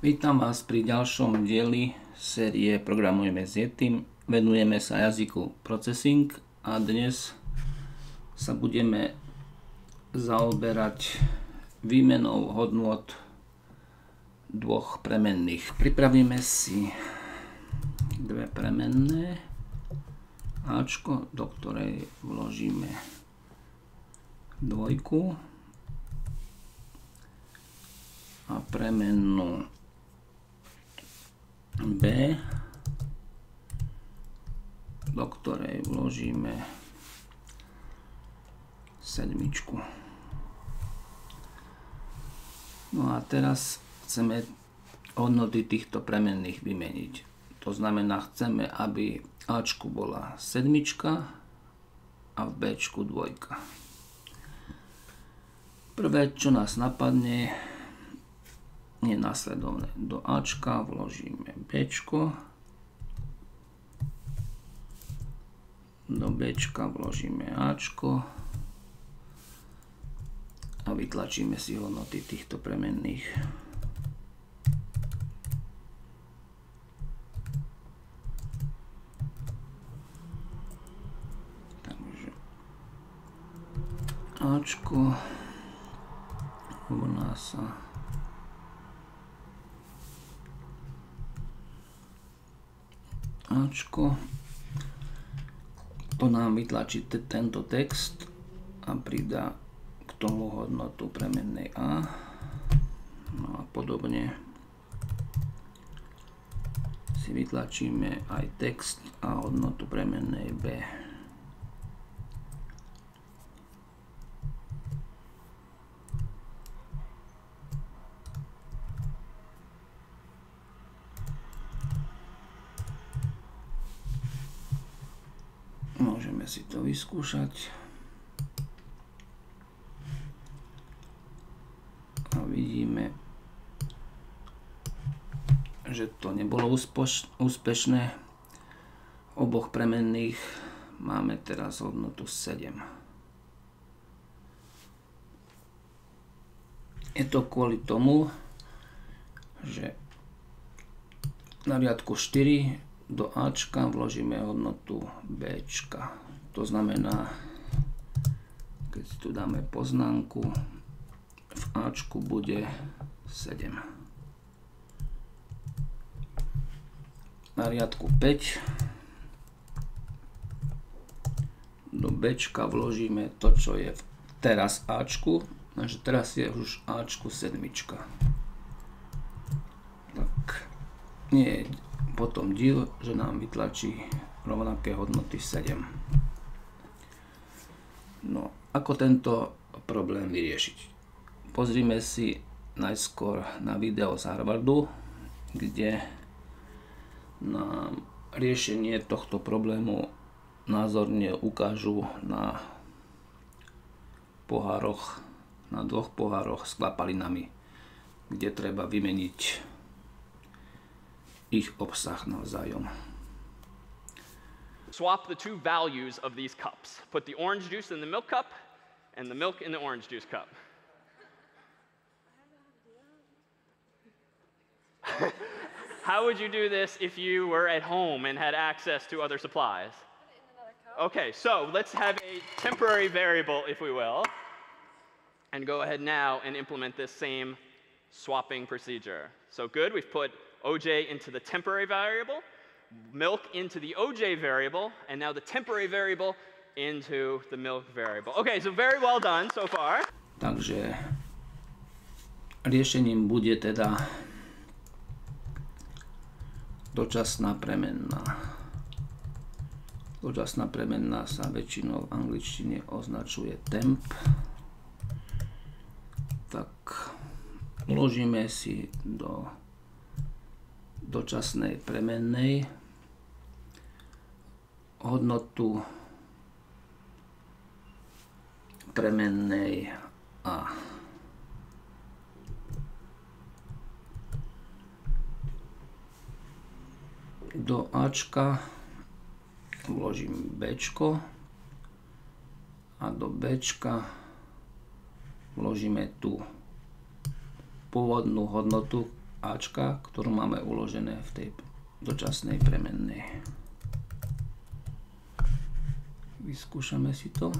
Vítam vás pri ďalšom dieli série Programujeme s Yetim. Venujeme sa jazyku Processing a dnes sa budeme zaoberať výmenou hodnot dvoch premenných. Pripravíme si dve premenné Ačko, do ktorej vložíme dvojku a premennú B, do ktorej vložíme sedmičku. No a teraz chceme hodnoty týchto premenných vymeniť. To znamená, chceme, aby Ačku bola sedmička a v Bčku dvojka. Prvé, čo nás napadne, je následovné. Do Ačka vložíme Bčko, do Bčka vložíme Ačko a vytlačíme si hodnoty týchto premenných. Takže Ačko rovná sa Ačko. To nám vytlačí tento text a pridá k tomu hodnotu premennej A. No a podobne si vytlačíme aj text a hodnotu premennej B. Môžeme si to vyskúšať. A vidíme, že to nebolo úspešné. Oboch premenných máme teraz hodnotu 7. Je to kvôli tomu, že na riadku 4 do Ačka vložíme hodnotu Bčka. To znamená, keď tu dáme poznámku, v Ačku bude 7. Na riadku 5 do Bčka vložíme to, čo je teraz Ačku, takže teraz je už Ačku sedmička. Tak nie je potom div, že nám vytlačí rovnaké hodnoty 7. No, ako tento problém vyriešiť? Pozrime si najskôr na video z Harvardu, kde nám riešenie tohto problému názorne ukážu na pohároch, na dvoch pohároch s kvapalinami, kde treba vymeniť ich obsah navzájom. Swap the two values of these cups. Put the orange juice in the milk cup and the milk in the orange juice cup. How would you do this if you were at home and had access to other supplies? Okay, so let's have a temporary variable, if we will, and go ahead now and implement this same swapping procedure. So good, we've put OJ into the temporary variable, milk into the OJ variable, and now the temporary variable into the milk variable. Okay, so very well done so far. Takže riešením bude teda dočasná premenná. Dočasná premenná sa väčšinou v angličtine označuje temp. Tak uložíme si do dočasnej premennej hodnotu premennej A. Do Ačka vložím Bčko a do Bčka vložíme tú pôvodnú hodnotu, Ačka, ktorú máme uložené v tej dočasnej premennej. Vyskúšame si to.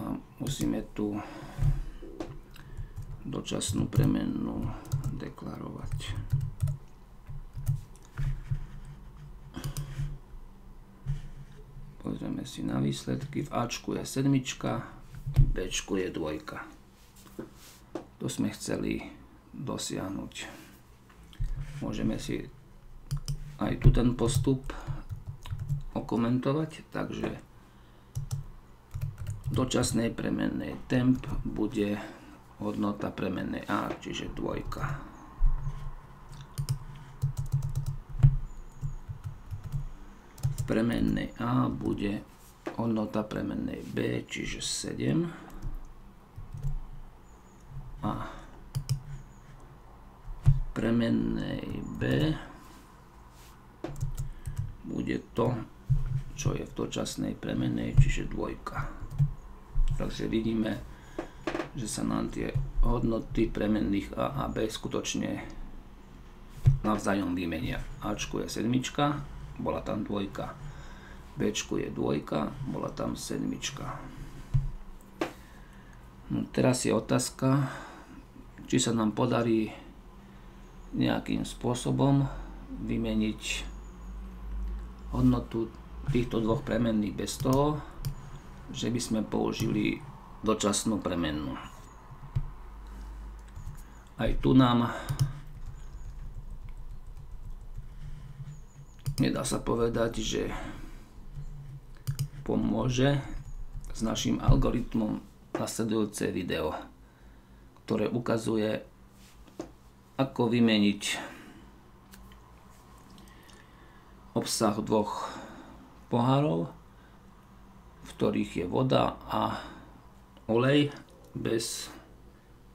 A musíme tu dočasnú premennú deklarovať. Pozrieme si na výsledky. V Ačku je sedmička, v Bčku je dvojka. To sme chceli dosiahnuť. Môžeme si aj tu ten postup okomentovať, takže dočasnej premennej temp bude hodnota premennej A, čiže dvojka. V premennej A bude hodnota premennej B, čiže 7. A premennej B bude to, čo je v dočasnej premennej, čiže dvojka. Takže vidíme, že sa nám tie hodnoty premenných A a B skutočne navzájom vymenia. Ačku je sedmička, bola tam dvojka. Bčku je dvojka, bola tam sedmička. No, teraz je otázka, či sa nám podarí nejakým spôsobom vymeniť hodnotu týchto dvoch premenných bez toho, že by sme použili dočasnú premennú. Aj tu nám nedá sa povedať, že pomôže s našim algoritmom nasledujúce video, ktoré ukazuje, ako vymeniť obsah dvoch pohárov, v ktorých je voda a olej bez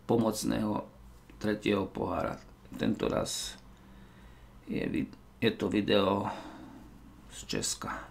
pomocného tretieho pohára. Tento raz je, je to video z Česka.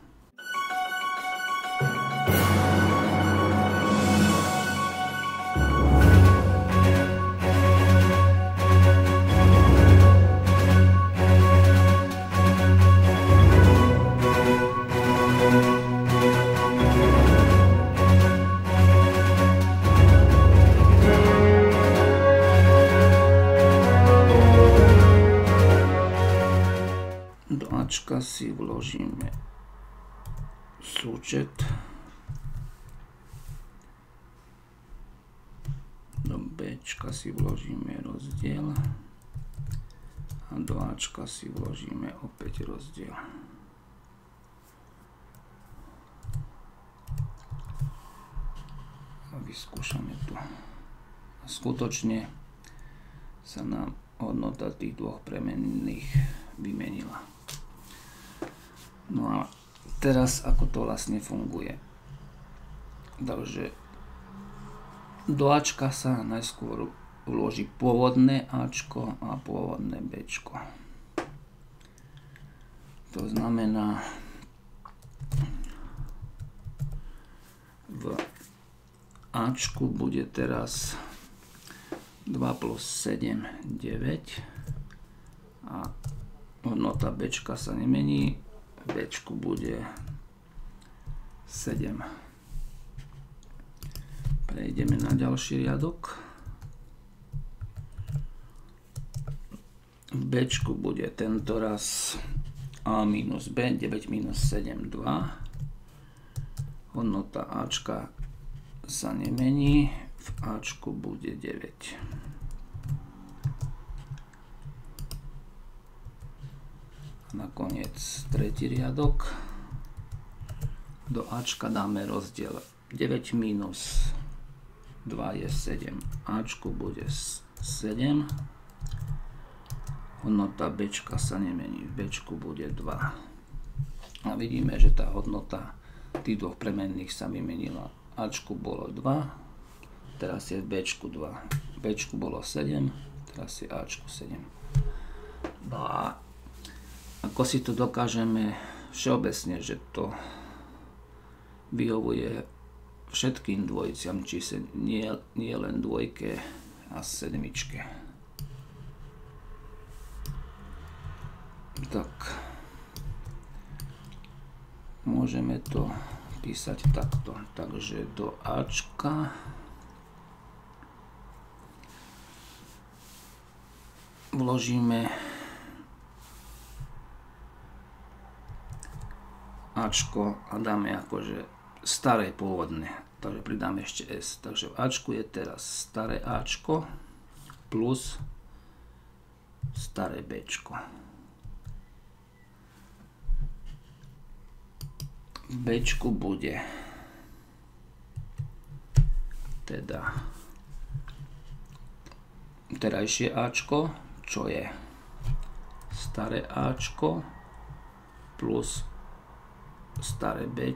Ačka si vložíme súčet. Do Bčka si vložíme rozdiel. A do Ačka si vložíme opäť rozdiel. A vyskúšame tu. A skutočne sa nám hodnota tých dvoch premenných vymenila. No a teraz ako to vlastne funguje. Takže do Ačka sa najskôr uloží pôvodné Ačko a pôvodné Bčko. To znamená v Ačku bude teraz 2 plus 7, 9 a hodnota Bčka sa nemení, B bude 7. Prejdeme na ďalší riadok. V B bude tento raz A minus B, 9 minus 7, 2. Hodnota Ačka sa nemení, v Ačku bude 9. nakoniec tretí riadok. Do Ačka dáme rozdiel. 9 minus 2 je 7 Ačku bude 7 hodnota Bčka sa nemení. V Bčku bude 2 a vidíme, že tá hodnota tých dvoch premenných sa vymenila. Ačku bolo 2 teraz je v Bčku 2 Bčku bolo 7 teraz je Ačku 7 no a ako si to dokážeme všeobecne, že to vyhovuje všetkým dvojiciam, či sa nie, nie len dvojke a sedmičke. Tak. Môžeme to písať takto. Takže do Ačka vložíme Ačko a dáme akože staré pôvodné. Takže pridáme ešte S. Takže v Ačku je teraz staré Ačko plus staré Bčko. V Bčku bude teda terajšie Ačko, čo je staré Ačko plus staré B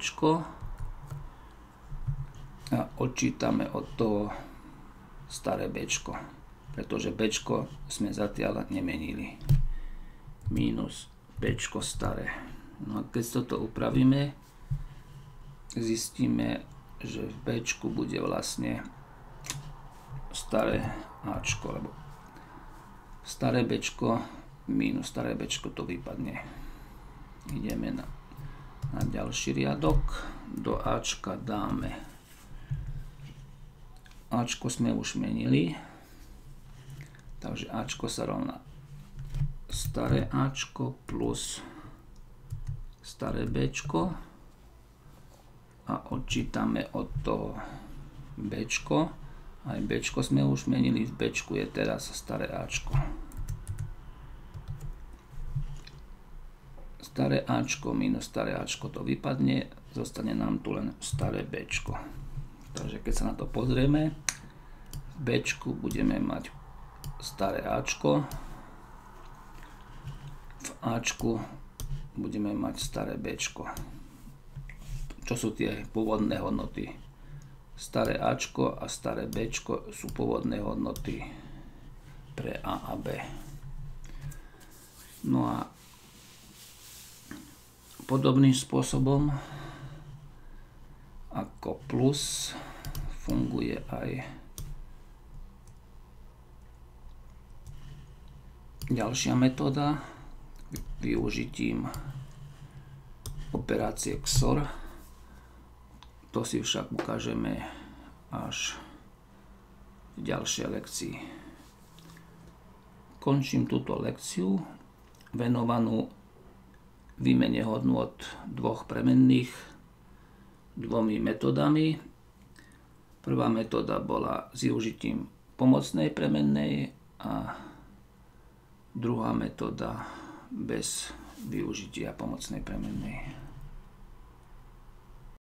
a odčítame od toho staré B, pretože B sme zatiaľ nemenili. Minus B staré. No a keď toto upravíme, zistíme, že v B bude vlastne staré Ačko, lebo staré B minus staré B to vypadne. Ideme na na ďalší riadok. Do Ačka dáme. Ačko sme už menili. Takže Ačko sa rovná. Staré Ačko plus staré Bčko. A odčítame od toho Bčko. Aj Bčko sme už menili, v Bčku je teraz staré Ačko staré Ačko minus staré Ačko to vypadne, zostane nám tu len staré Bčko. Takže keď sa na to pozrieme, v Bčku budeme mať staré Ačko, v Ačku budeme mať staré Bčko. Čo sú tie pôvodné hodnoty? Staré Ačko a staré Bčko sú pôvodné hodnoty pre A a B. No a podobným spôsobom ako plus funguje aj ďalšia metóda využitím operácie XOR. To si však ukážeme až v ďalšej lekcii. Končím túto lekciu venovanú výmene hodnôt dvoch premenných dvomi metodami. Prvá metóda bola s využitím pomocnej premennej a druhá metóda bez využitia pomocnej premennej.